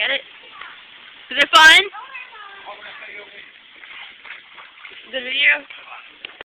Get it? Is it fun? The video?